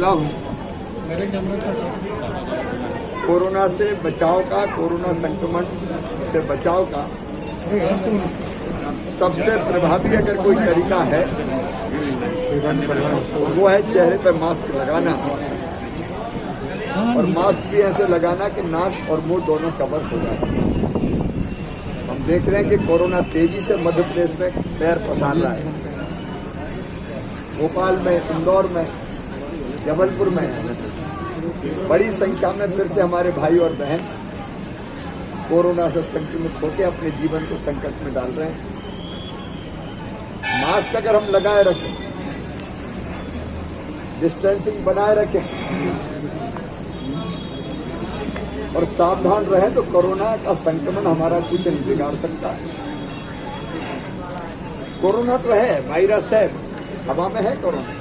निकला हूँ कोरोना से बचाव का कोरोना संक्रमण से बचाव का। सबसे प्रभावी अगर कोई तरीका है वो है चेहरे पर मास्क लगाना। और मास्क भी ऐसे लगाना कि नाक और मुँह दोनों कवर हो जाए। हम देख रहे हैं कि कोरोना तेज़ी से मध्य प्रदेश में पैर पसार रहा है। भोपाल में इंदौर में जबलपुर में। बड़ी संख्या में फिर से हमारे भाई और बहन कोरोना से संक्रमित होकर अपने जीवन को संकट में डाल रहे हैं। मास्क अगर हम लगाए रखें, डिस्टेंसिंग बनाए रखें और सावधान रहे तो कोरोना का संक्रमण हमारा कुछ नहीं बिगाड़ सकता। कोरोना तो है, वायरस है, हवा में है कोरोना।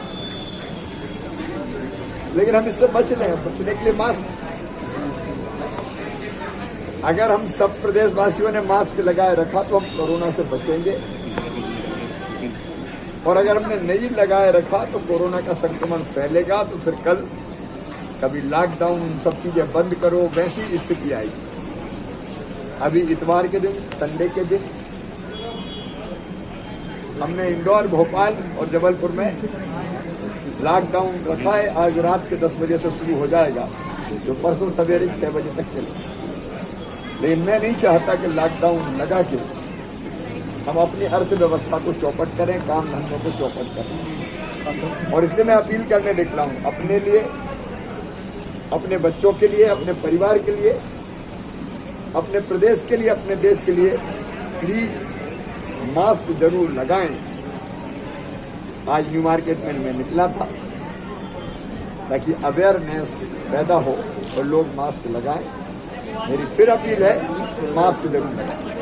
लेकिन हम इससे बच रहे हैं बचने के लिए मास्क अगर हम सब प्रदेशवासियों ने मास्क लगाए रखा तो हम कोरोना से बचेंगे। और अगर हमने नहीं लगाए रखा तो कोरोना का संक्रमण फैलेगा तो फिर कल कभी लॉकडाउन सब चीज़ें बंद करो, वैसी स्थिति आएगी। अभी इतवार के दिन, संडे के दिन, हमने इंदौर, भोपाल और जबलपुर में लॉकडाउन रखा है, आज रात के 10 बजे से शुरू हो जाएगा, जो परसों सवेरे 6 बजे तक चले लेकिन मैं नहीं चाहता कि लॉकडाउन लगा के हम अपनी अर्थव्यवस्था को चौपट करें, काम धंधों को चौपट करें। और इसलिए मैं अपील करने निकला हूँ, अपने लिए, अपने बच्चों के लिए, अपने परिवार के लिए, अपने प्रदेश के लिए, अपने देश के लिए प्लीज़ मास्क ज़रूर लगाएँ। आज न्यू मार्केट में मैं निकला था, ताकि अवेयरनेस पैदा हो और लोग मास्क लगाएँ। मेरी फिर अपील है मास्क ज़रूर लगाएँ।